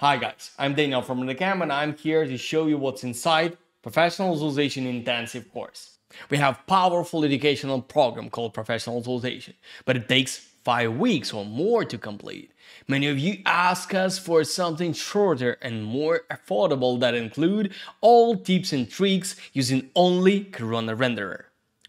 Hi guys, I'm Daniel from Render Camp and I'm here to show you what's inside Professional Visualization Intensive course. We have powerful educational program called Professional Visualization, but it takes 5 weeks or more to complete. Many of you ask us for something shorter and more affordable that include all tips and tricks using only Corona Renderer.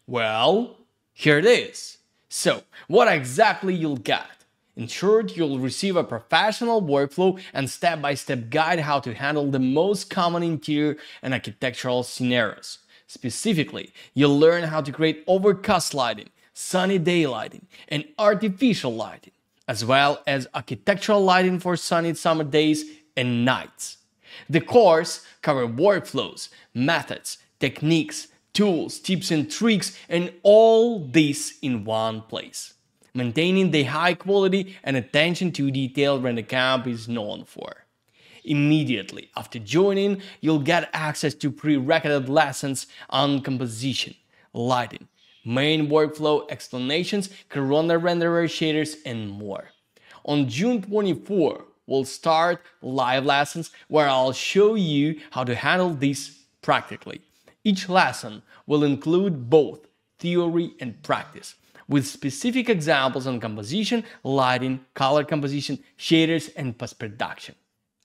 Well, here it is. So, what exactly you'll get? Short, you'll receive a professional workflow and step-by-step -step guide how to handle the most common interior and architectural scenarios. Specifically, you'll learn how to create overcast lighting, sunny day lighting, and artificial lighting, as well as architectural lighting for sunny summer days and nights. The course covers workflows, methods, techniques, tools, tips and tricks, and all this in one place maintaining the high quality and attention to detail Render Camp is known for. Immediately after joining, you'll get access to pre-recorded lessons on composition, lighting, main workflow explanations, Corona renderer shaders, and more. On June 24, we'll start live lessons where I'll show you how to handle this practically. Each lesson will include both theory and practice with specific examples on composition, lighting, color composition, shaders, and post-production.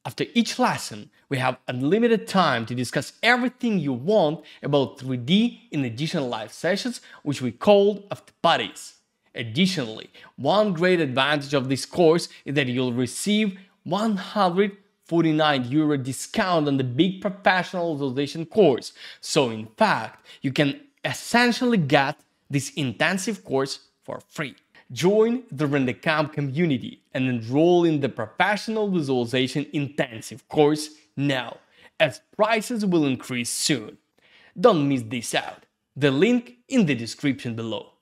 After each lesson, we have unlimited time to discuss everything you want about 3D in additional live sessions, which we called after parties. Additionally, one great advantage of this course is that you'll receive 149 euro discount on the big professional visualization course. So in fact, you can essentially get this intensive course for free. Join the Render Camp community and enroll in the Professional Visualization Intensive course now, as prices will increase soon. Don't miss this out. The link in the description below.